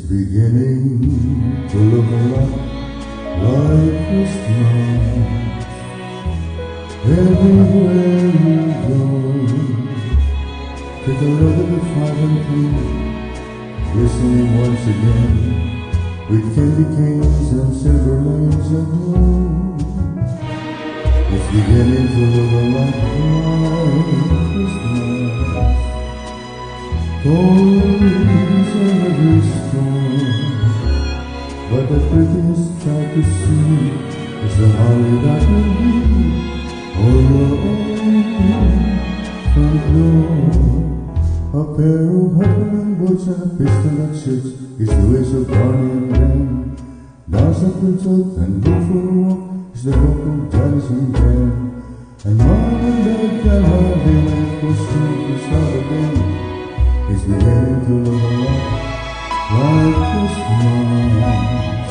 beginning to look a lot like Christmas everywhere you go. Take a look at the five and three, listening once again with candy canes and silver lanes aglow. It's beginning to look a lot like Christmas. Toys to see is the holly that will be own front door. A pair of Huckleberry boots and a pistol that shoots is the ways of Barney and Ben. Up and tilt and go for a walk is the walk of Janice and Jen. And mom and dad can hardly wait for school to start again. It's like Christmas everywhere you go.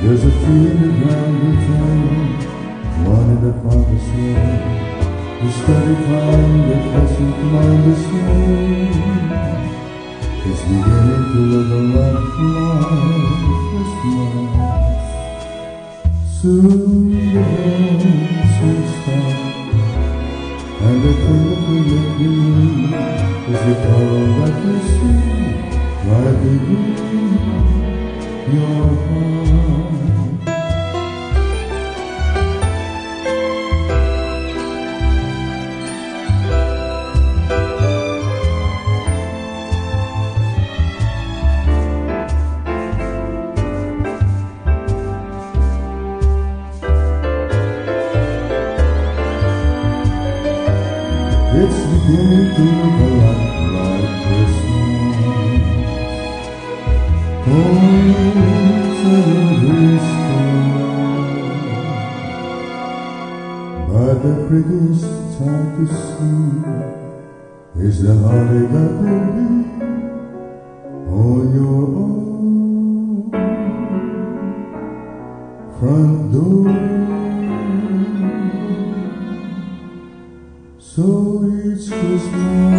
There's a feeling in the town, one in the father's way. You study climb the doesn't mind the snow. It's beginning to look a lot like Christmas. Soon the bells will stop. And the thing that will make you is the color that you see right within your heart. It's beginning to But the prettiest sight to see is the holly that will be on your own front door. So it's Christmas.